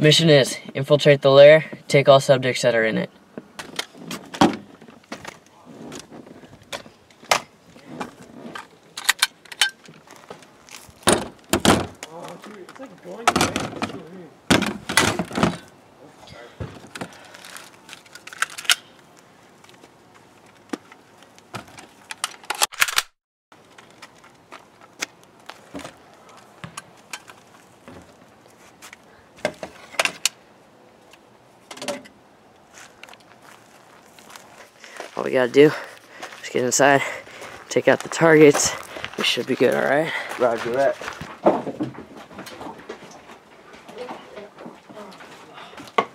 Mission is, infiltrate the lair, take all subjects that are in it. Oh, dude, like all we gotta do is get inside, take out the targets. We should be good, all right? Roger that.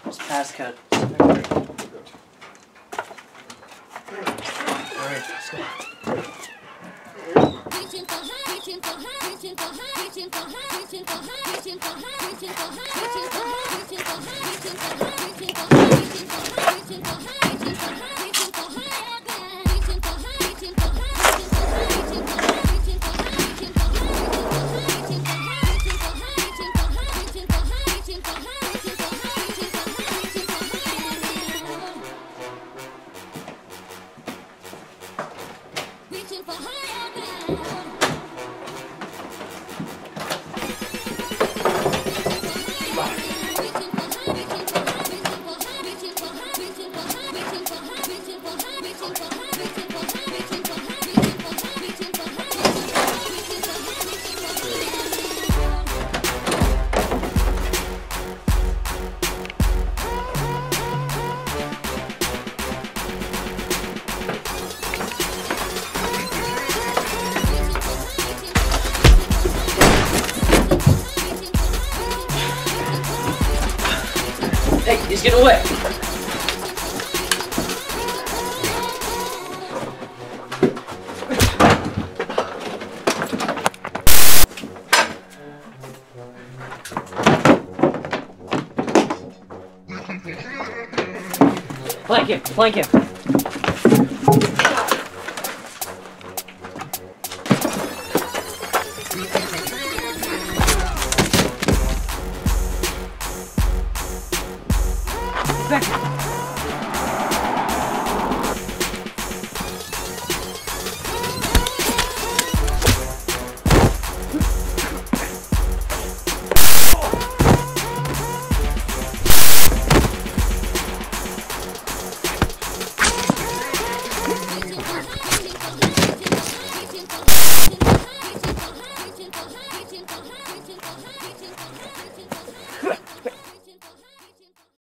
It's passcode. All right, let's go. Hey, he's getting away. Flank him, flank him. Back.